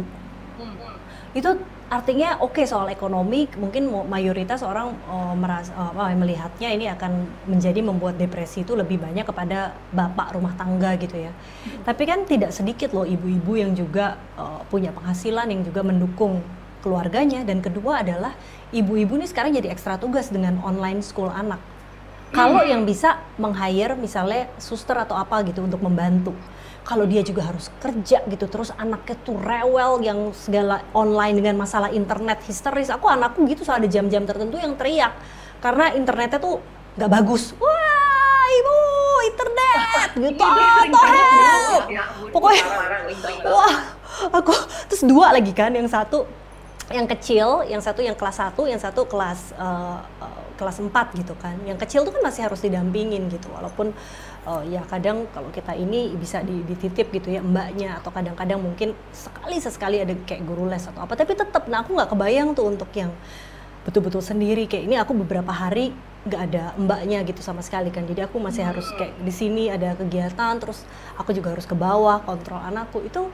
hmm. itu artinya oke okay, soal ekonomi mungkin mayoritas orang uh, merasa uh, melihatnya ini akan menjadi membuat depresi itu lebih banyak kepada bapak rumah tangga gitu ya. Hmm. Tapi kan tidak sedikit loh ibu-ibu yang juga uh, punya penghasilan yang juga mendukung keluarganya dan kedua adalah ibu-ibu ini sekarang jadi ekstra tugas dengan online school anak. Kalau hmm. yang bisa meng-hire misalnya suster atau apa gitu untuk membantu kalau dia juga harus kerja gitu terus anaknya tuh rewel yang segala online dengan masalah internet histeris. Aku anakku gitu soal ada jam-jam tertentu yang teriak. Karena internetnya tuh nggak bagus. Wah ibu internet gitu. pokoknya wah aku terus dua lagi kan yang satu yang kecil, yang satu yang kelas 1, yang satu kelas uh, uh, kelas 4 gitu kan. Yang kecil tuh kan masih harus didampingin gitu. Walaupun oh ya kadang kalau kita ini bisa dititip gitu ya mbaknya atau kadang-kadang mungkin sekali sesekali ada kayak guru les atau apa. Tapi tetap nah aku nggak kebayang tuh untuk yang betul-betul sendiri. Kayak ini aku beberapa hari nggak ada mbaknya gitu sama sekali kan. Jadi aku masih harus kayak di sini ada kegiatan terus aku juga harus ke bawah kontrol anakku. Itu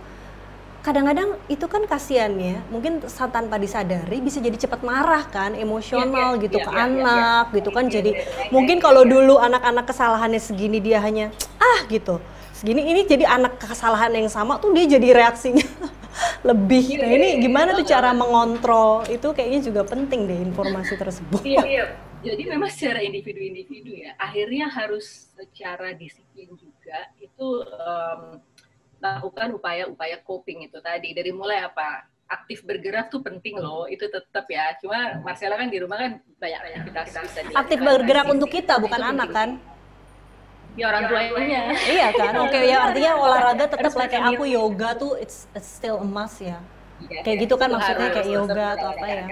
kadang-kadang itu kan kasihan ya. Mungkin tanpa disadari bisa jadi cepat marah kan emosional yeah, gitu yeah, ke iya, anak yeah, gitu kan. Jadi mungkin kalau dulu anak-anak kesalahannya segini dia hanya ah gitu. Segini ini jadi anak kesalahan yang sama tuh dia jadi reaksinya lebih. Nah ini gimana tuh cara mengontrol? Itu kayaknya juga penting deh informasi tersebut. Iya, iya. Jadi memang secara individu-individu ya, akhirnya harus secara disiplin juga itu um, lakukan upaya-upaya coping itu tadi. Dari mulai apa? aktif bergerak tuh penting loh itu tetap ya. Cuma Marcella kan di rumah kan banyak aktivitas bisa aktif bergerak untuk kita bukan anak kan ya orang tuanya. iya. Kan? Oke okay, ya artinya olahraga tetap lah kayak aku yoga tuh it's, it's still a must ya. Yeah, kayak gitu kan maksudnya kayak yoga atau apa ya?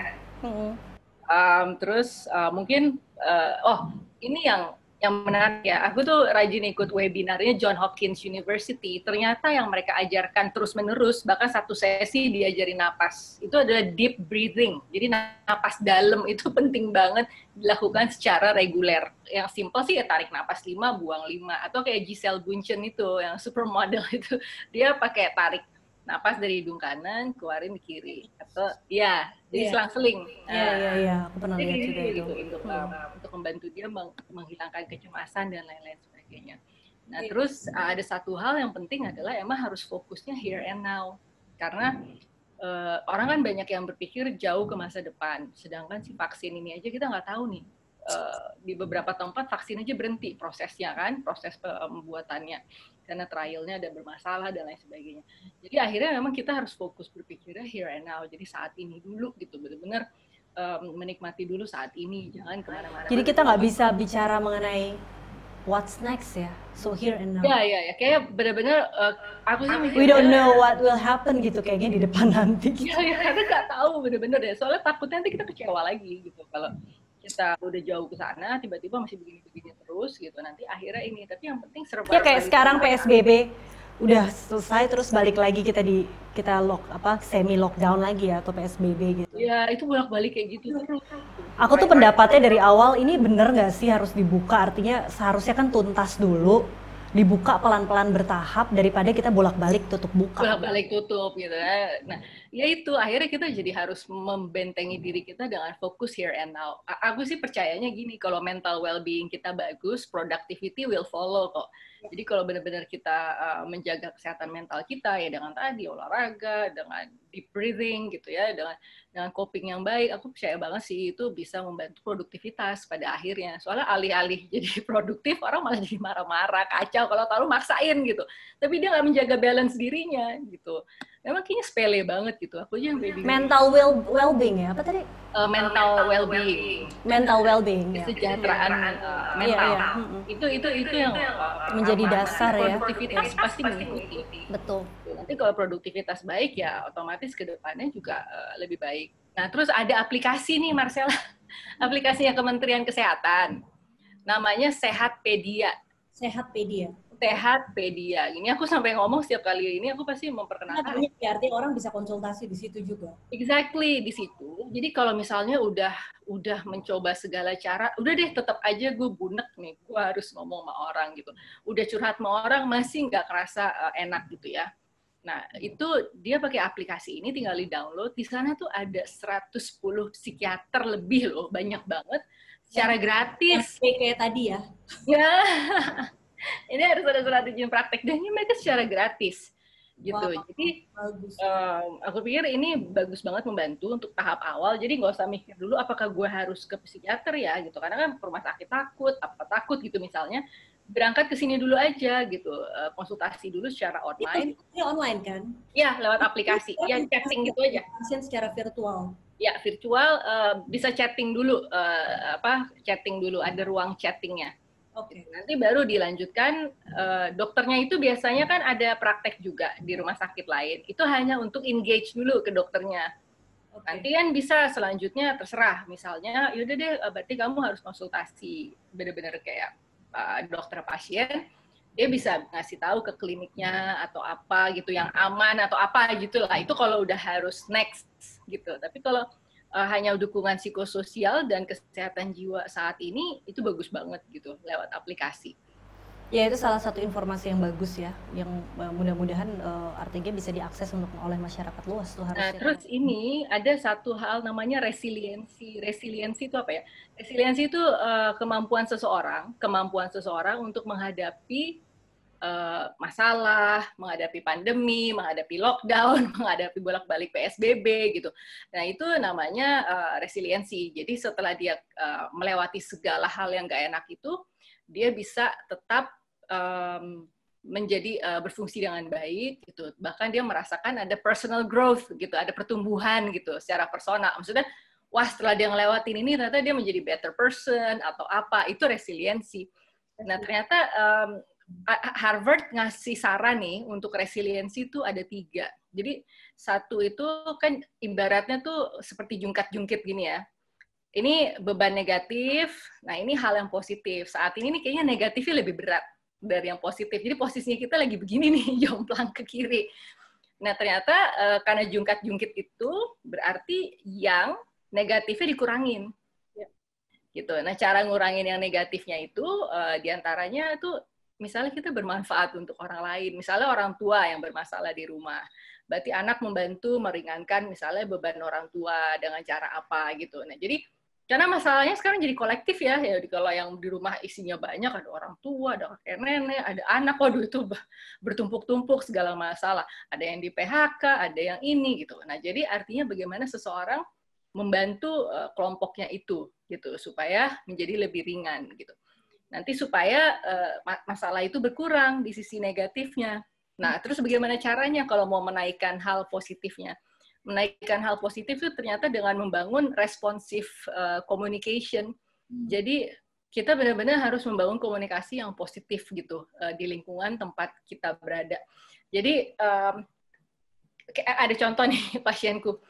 um, terus uh, mungkin uh, oh ini yang yang menarik ya, aku tuh rajin ikut webinarnya John Hopkins University. Ternyata yang mereka ajarkan terus-menerus, bahkan satu sesi diajarin napas. Itu adalah deep breathing. Jadi napas dalam itu penting banget dilakukan secara reguler. Yang simple sih ya tarik napas 5, buang 5. Atau kayak Giselle Bundchen itu, yang supermodel itu, dia pakai tarik napas dari hidung kanan keluarin di kiri atau ya jadi yeah. selang-seling. Iya iya iya, aku pernah lihat juga itu. Gitu, untuk hmm. uh, untuk membantu dia meng menghilangkan kecemasan dan lain-lain sebagainya. Nah, yeah. terus uh, ada satu hal yang penting adalah emang harus fokusnya here and now. Karena uh, orang kan banyak yang berpikir jauh ke masa depan, sedangkan si vaksin ini aja kita nggak tahu nih uh, di beberapa tempat vaksin aja berhenti prosesnya kan, proses pembuatannya karena trialnya ada bermasalah dan lain sebagainya. Jadi akhirnya memang kita harus fokus berpikirnya here and now. Jadi saat ini dulu gitu, benar-benar um, menikmati dulu saat ini, jangan ke mana-mana. Jadi kita nggak bisa bicara mengenai what's next ya, so here and now. Ya ya ya, kayak benar-benar uh, aku sih mikirnya. We don't know what will happen gitu kayaknya di depan nanti. Iya ya, karena nggak tahu benar-benar ya. Soalnya takutnya nanti kita kecewa lagi gitu kalau kita udah jauh ke sana tiba-tiba masih begini-begini terus gitu. Nanti akhirnya ini tapi yang penting serba ya kayak sekarang PSBB udah selesai terus balik lagi kita di kita lock apa semi lockdown lagi ya atau PSBB gitu. Ya itu bolak-balik kayak gitu. Aku tuh pendapatnya dari awal ini bener nggak sih harus dibuka? Artinya seharusnya kan tuntas dulu dibuka pelan-pelan bertahap daripada kita bolak-balik tutup buka. Bolak-balik tutup gitu ya. Nah, ya itu akhirnya kita jadi harus membentengi diri kita dengan fokus here and now. Aku sih percayanya gini, kalau mental well-being kita bagus, productivity will follow kok. Jadi kalau benar-benar kita uh, menjaga kesehatan mental kita ya dengan tadi olahraga, dengan deep breathing gitu ya, dengan dengan coping yang baik, aku percaya banget sih itu bisa membantu produktivitas pada akhirnya. Soalnya alih-alih jadi produktif, orang malah jadi marah-marah, kacau kalau terlalu maksain gitu. Tapi dia nggak menjaga balance dirinya gitu. Memang kayaknya sepele banget gitu. Aku aja yang Mental well well-being ya, apa tadi? Uh, mental well-being. Mental well-being. Ya. Kesejahteraan uh, mental. Iya, iya. Itu itu itu yang menjadi dasar ya. Produktivitas pasti mengikuti. Betul. Nanti kalau produktivitas baik ya otomatis ke depannya juga uh, lebih baik. Nah terus ada aplikasi nih Marcella, aplikasinya Kementerian Kesehatan, namanya Sehatpedia. Sehatpedia. Sehatpedia. Ini aku sampai ngomong setiap kali ini aku pasti memperkenalkan. Nah, ya, artinya orang bisa konsultasi di situ juga. Exactly di situ. Jadi kalau misalnya udah udah mencoba segala cara, udah deh tetap aja gue bunek nih, gue harus ngomong sama orang gitu. Udah curhat sama orang masih nggak kerasa uh, enak gitu ya. Nah, itu dia pakai aplikasi ini tinggal di-download. Di sana tuh ada 110 psikiater lebih loh, banyak banget secara gratis. Kayak tadi ya. Ya. ini harus ada surat izin praktek dan ini mereka secara gratis gitu. Wow, Jadi Um, aku pikir ini bagus banget membantu untuk tahap awal. Jadi nggak usah mikir dulu apakah gue harus ke psikiater ya gitu. Karena kan rumah sakit takut, apa takut gitu misalnya berangkat ke sini dulu aja gitu uh, konsultasi dulu secara online ini online kan ya lewat aplikasi ya chatting gitu aja pasien secara virtual ya virtual uh, bisa chatting dulu uh, apa chatting dulu ada ruang chattingnya Oke. Okay. Nanti baru dilanjutkan uh, dokternya itu biasanya kan ada praktek juga di rumah sakit lain. Itu hanya untuk engage dulu ke dokternya. Okay. Nanti kan bisa selanjutnya terserah. Misalnya, yaudah deh, berarti kamu harus konsultasi bener-bener kayak uh, dokter pasien dia bisa ngasih tahu ke kliniknya atau apa gitu yang aman atau apa gitu lah itu kalau udah harus next gitu. Tapi kalau uh, hanya dukungan psikososial dan kesehatan jiwa saat ini itu bagus banget gitu lewat aplikasi Ya itu salah satu informasi yang bagus ya, yang uh, mudah-mudahan uh, artinya bisa diakses untuk oleh masyarakat luas tuh harusnya. Nah terus ini ada satu hal namanya resiliensi. Resiliensi itu apa ya? Resiliensi itu uh, kemampuan seseorang, kemampuan seseorang untuk menghadapi uh, masalah, menghadapi pandemi, menghadapi lockdown, menghadapi bolak-balik PSBB gitu. Nah itu namanya uh, resiliensi. Jadi setelah dia uh, melewati segala hal yang gak enak itu, dia bisa tetap um, menjadi uh, berfungsi dengan baik gitu. Bahkan dia merasakan ada personal growth gitu, ada pertumbuhan gitu secara personal. Maksudnya wah setelah dia ngelewatin ini ternyata dia menjadi better person atau apa, itu resiliensi. Nah, ternyata um, Harvard ngasih saran nih untuk resiliensi itu ada tiga. Jadi satu itu kan ibaratnya tuh seperti jungkat-jungkit gini ya. Ini beban negatif, nah ini hal yang positif. Saat ini nih kayaknya negatifnya lebih berat dari yang positif. Jadi posisinya kita lagi begini nih, jomplang ke kiri. Nah, ternyata uh, karena jungkat-jungkit itu berarti yang negatifnya dikurangin. Ya. Gitu. Nah, cara ngurangin yang negatifnya itu uh, di antaranya itu misalnya kita bermanfaat untuk orang lain. Misalnya orang tua yang bermasalah di rumah. Berarti anak membantu meringankan misalnya beban orang tua dengan cara apa gitu. Nah, jadi karena masalahnya sekarang jadi kolektif ya, ya kalau yang di rumah isinya banyak, ada orang tua, ada kakek nenek, ada anak, waduh itu bertumpuk-tumpuk segala masalah. Ada yang di PHK, ada yang ini gitu. Nah jadi artinya bagaimana seseorang membantu uh, kelompoknya itu gitu supaya menjadi lebih ringan gitu. Nanti supaya uh, masalah itu berkurang di sisi negatifnya. Nah terus bagaimana caranya kalau mau menaikkan hal positifnya? Menaikkan hal positif itu ternyata dengan membangun responsif uh, communication. Hmm. Jadi kita benar-benar harus membangun komunikasi yang positif gitu uh, di lingkungan tempat kita berada. Jadi um, ada contoh nih pasienku,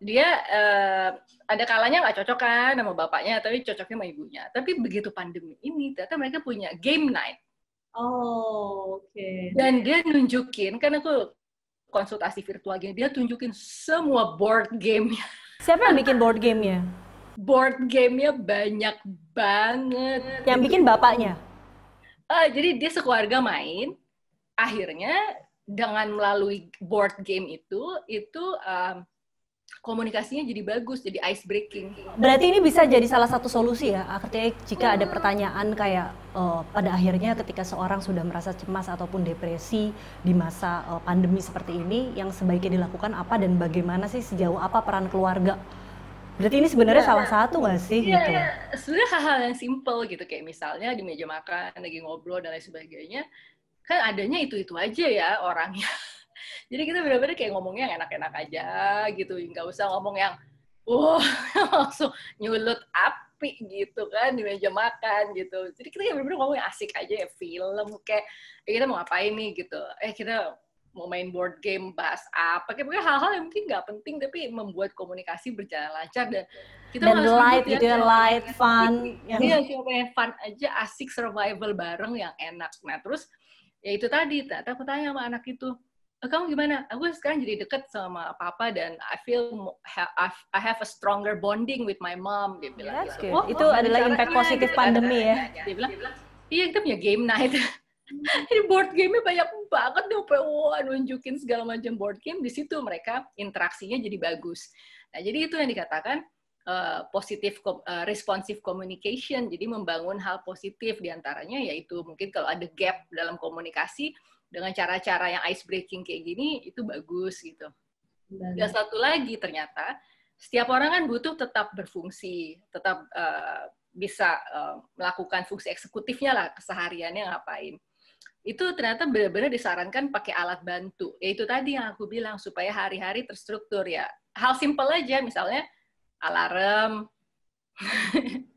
dia uh, ada kalanya nggak cocok kan sama bapaknya, tapi cocoknya sama ibunya. Tapi begitu pandemi ini, ternyata mereka punya game night. Oh, oke. Okay. Dan dia nunjukin, kan aku konsultasi virtual gini, dia tunjukin semua board game-nya. Siapa yang bikin board game-nya? Board game-nya banyak banget. Yang bikin bapaknya? Uh, jadi dia sekeluarga main, akhirnya dengan melalui board game itu, itu um, komunikasinya jadi bagus, jadi ice breaking. Berarti ini bisa jadi salah satu solusi ya, artinya jika ada pertanyaan kayak uh, pada akhirnya ketika seorang sudah merasa cemas ataupun depresi di masa uh, pandemi seperti ini, yang sebaiknya dilakukan apa dan bagaimana sih sejauh apa peran keluarga? Berarti ini sebenarnya ya, salah satu nggak sih? Iya, gitu? ya. sebenarnya hal-hal yang simple gitu kayak misalnya di meja makan lagi ngobrol dan lain sebagainya, kan adanya itu-itu aja ya orangnya jadi kita benar-benar kayak ngomongnya yang enak-enak aja gitu nggak usah ngomong yang wah langsung nyulut api gitu kan di meja makan gitu. Jadi kita benar-benar ngomong yang asik aja ya film kayak eh, kita mau ngapain nih? gitu. Eh kita mau main board game bahas apa? Kayak pokoknya hal-hal yang mungkin nggak penting tapi membuat komunikasi berjalan lancar dan kita dan light gitu ya light fun iya cuma pengen fun aja asik survival bareng yang enak. Nah terus ya itu tadi ternyata aku tanya sama anak itu kamu gimana? Aku sekarang jadi deket sama papa dan I feel I have a stronger bonding with my mom. Dia bilang That's gitu. Oh, itu oh, adalah impact positif gitu. pandemi ya. Dia bilang, iya kita punya game night. Jadi board game-nya banyak banget deh, wah nunjukin segala macam board game. Di situ mereka interaksinya jadi bagus. Nah, jadi itu yang dikatakan uh, positif uh, responsive communication. Jadi membangun hal positif di antaranya yaitu mungkin kalau ada gap dalam komunikasi, dengan cara-cara yang ice breaking kayak gini itu bagus gitu. Dan satu lagi ternyata setiap orang kan butuh tetap berfungsi, tetap uh, bisa uh, melakukan fungsi eksekutifnya lah kesehariannya ngapain. Itu ternyata benar-benar disarankan pakai alat bantu. Yaitu tadi yang aku bilang supaya hari-hari terstruktur ya. Hal simple aja misalnya alarm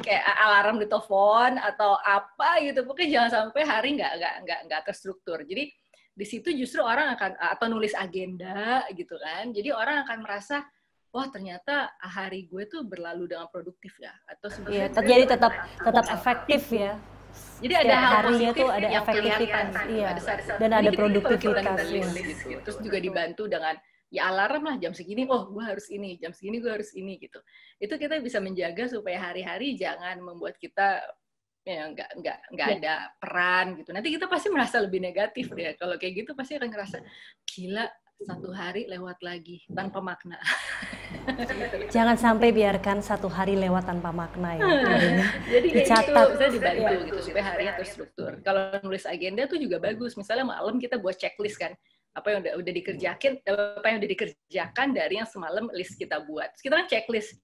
kayak alarm di telepon atau apa gitu. Pokoknya jangan sampai hari nggak nggak nggak nggak terstruktur. Jadi di situ justru orang akan atau nulis agenda gitu kan. Jadi orang akan merasa wah ternyata hari gue tuh berlalu dengan produktif ya. Atau iya, jadi tetap tetap efektif ya. Jadi ada hal harinya tuh ada efektivitas iya. Dan ada produktivitas gitu. terus juga dibantu dengan ya alarm lah jam segini oh gue harus ini jam segini gue harus ini gitu itu kita bisa menjaga supaya hari-hari jangan membuat kita ya nggak nggak nggak ya. ada peran gitu nanti kita pasti merasa lebih negatif ya kalau kayak gitu pasti akan ngerasa gila satu hari lewat lagi tanpa makna. Jangan sampai biarkan satu hari lewat tanpa makna ya. Jadi dicatat, itu, bisa dibantu ya. gitu supaya harinya terstruktur. Kalau nulis agenda tuh juga bagus. Misalnya malam kita buat checklist kan apa yang udah udah dikerjakan apa yang udah dikerjakan dari yang semalam list kita buat. Terus kita kan checklist.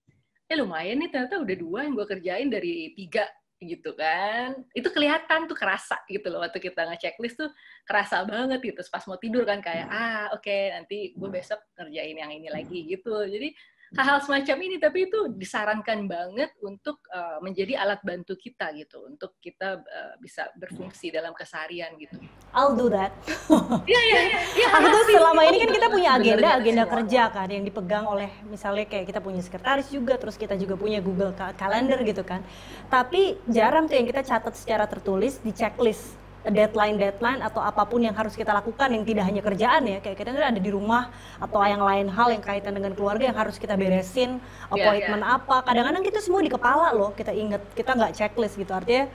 Eh lumayan nih ternyata udah dua yang gue kerjain dari tiga gitu kan itu kelihatan tuh kerasa gitu loh waktu kita ngechecklist tuh kerasa banget gitu pas mau tidur kan kayak ah oke okay, nanti gue besok kerjain yang ini lagi gitu jadi hal-hal semacam ini tapi itu disarankan banget untuk uh, menjadi alat bantu kita gitu untuk kita uh, bisa berfungsi dalam keseharian gitu. I'll do that. Iya iya iya. Aku tuh selama ini kan kita punya agenda agenda kerja kan yang dipegang oleh misalnya kayak kita punya sekretaris juga terus kita juga punya Google Calendar gitu kan. Tapi jarang tuh yang kita catat secara tertulis di checklist deadline deadline atau apa pun yang harus kita lakukan yang tidak hanya kerjaan ya kayak kita ada di rumah atau yang lain hal yang kaitan dengan keluarga yang harus kita beresin iya, appointment yeah, yeah. apa. Kadang-kadang kita semua di kepala loh kita inget kita nggak checklist gitu. Artinya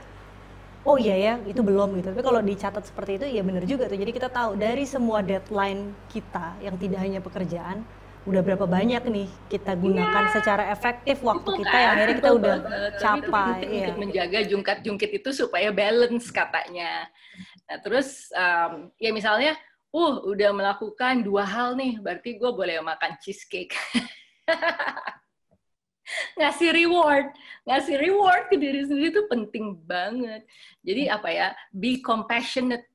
oh iya ya itu belum gitu. Tapi kalau dicatat seperti itu ya benar juga tuh. Jadi kita tahu dari semua deadline kita yang tidak hanya pekerjaan udah berapa banyak nih kita gunakan ya, secara efektif waktu kita kan, yang akhirnya kita udah banget. capai itu ya. untuk menjaga jungkat-jungkit itu supaya balance katanya. Nah terus um, ya misalnya uh udah melakukan dua hal nih berarti gue boleh makan cheesecake. Ngasih reward. Ngasih reward ke diri sendiri itu penting banget. Jadi apa ya? Be compassionate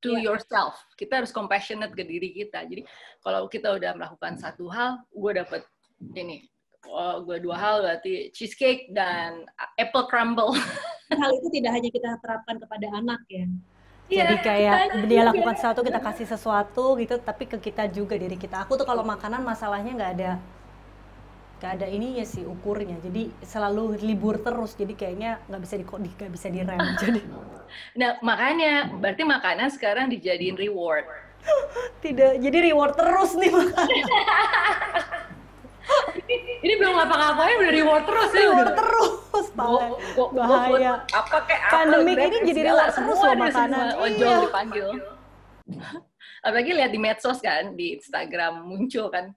to yeah. yourself. Kita harus compassionate ke diri kita. Jadi kalau kita udah melakukan satu hal, gue dapet ini, oh, gue dua hal berarti cheesecake dan apple crumble. Hal itu tidak hanya kita terapkan kepada anak ya. Yeah, Jadi kayak dia lakukan sesuatu, kita kasih sesuatu gitu, tapi ke kita juga diri kita. Aku tuh kalau makanan masalahnya nggak ada gak ada ininya sih ukurnya. Jadi selalu libur terus jadi kayaknya nggak bisa di nggak bisa direm. Jadi nah makanya berarti makanan sekarang dijadiin reward. Tidak jadi reward terus nih makanan. Ini belum ngapa-ngapain udah reward terus ya reward terus bahaya. apa kayak pandemik ini jadi reward terus loh makanan. Ojol iya. dipanggil. Apalagi lihat di medsos kan di Instagram muncul kan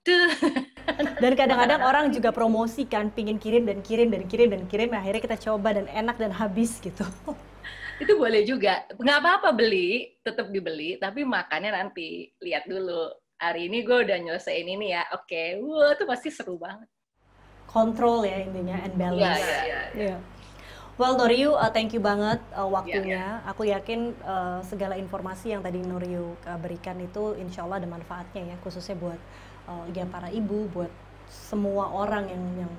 dan kadang-kadang orang juga promosi kan pingin kirim dan kirim dan kirim dan kirim akhirnya kita coba dan enak dan habis gitu itu boleh juga nggak apa-apa beli tetap dibeli tapi makannya nanti lihat dulu hari ini gue udah nyelesain ini ya oke okay. wah itu pasti seru banget kontrol ya intinya and balance yeah, yeah, yeah, yeah. yeah. Well, Noriu, uh, thank you banget uh, waktunya. Yeah, yeah. Aku yakin uh, segala informasi yang tadi Noriu uh, berikan itu insya Allah ada manfaatnya ya, khususnya buat uh, ya para ibu, buat semua orang yang yang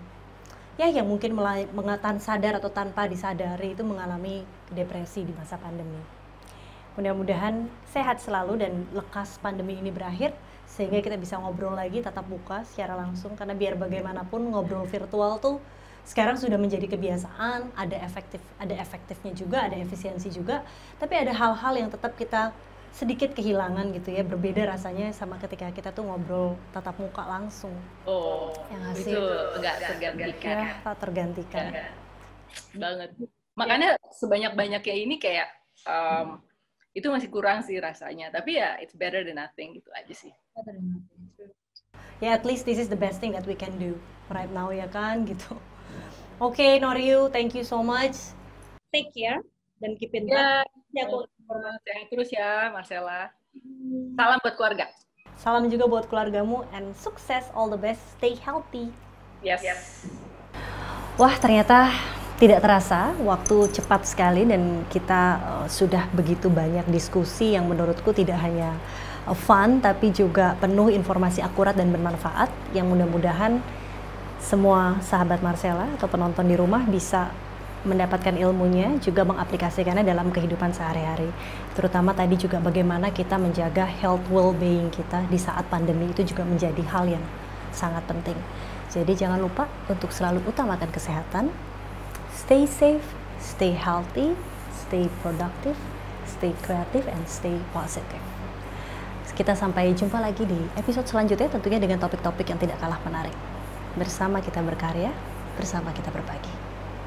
ya yang mungkin mengatakan sadar atau tanpa disadari itu mengalami depresi di masa pandemi. Mudah-mudahan sehat selalu dan lekas pandemi ini berakhir sehingga kita bisa ngobrol lagi tatap muka secara langsung karena biar bagaimanapun ngobrol virtual tuh sekarang sudah menjadi kebiasaan, ada efektif, ada efektifnya juga, ada efisiensi juga, tapi ada hal-hal yang tetap kita sedikit kehilangan gitu ya, berbeda rasanya sama ketika kita tuh ngobrol tatap muka langsung. Oh, yang itu enggak tergantikan. Ya, tak tergantikan. Ya. Banget. Makanya sebanyak-banyaknya ini kayak um, itu masih kurang sih rasanya, tapi ya it's better than nothing gitu aja sih. Ya, yeah, at least this is the best thing that we can do right now ya kan gitu. Oke, okay, Noriu, thank you so much. Take care dan keep in touch. Ya, aku informasi terus ya, Marcella. Hmm. Salam buat keluarga. Salam juga buat keluargamu and sukses, all the best, stay healthy. Yes. yes. Wah, ternyata tidak terasa waktu cepat sekali dan kita uh, sudah begitu banyak diskusi yang menurutku tidak hanya uh, fun tapi juga penuh informasi akurat dan bermanfaat yang mudah-mudahan semua sahabat Marcella atau penonton di rumah bisa mendapatkan ilmunya juga mengaplikasikannya dalam kehidupan sehari-hari. Terutama tadi juga bagaimana kita menjaga health well-being kita di saat pandemi itu juga menjadi hal yang sangat penting. Jadi jangan lupa untuk selalu utamakan kesehatan, stay safe, stay healthy, stay productive, stay creative, and stay positive. Kita sampai jumpa lagi di episode selanjutnya tentunya dengan topik-topik yang tidak kalah menarik. Bersama kita berkarya, bersama kita berbagi.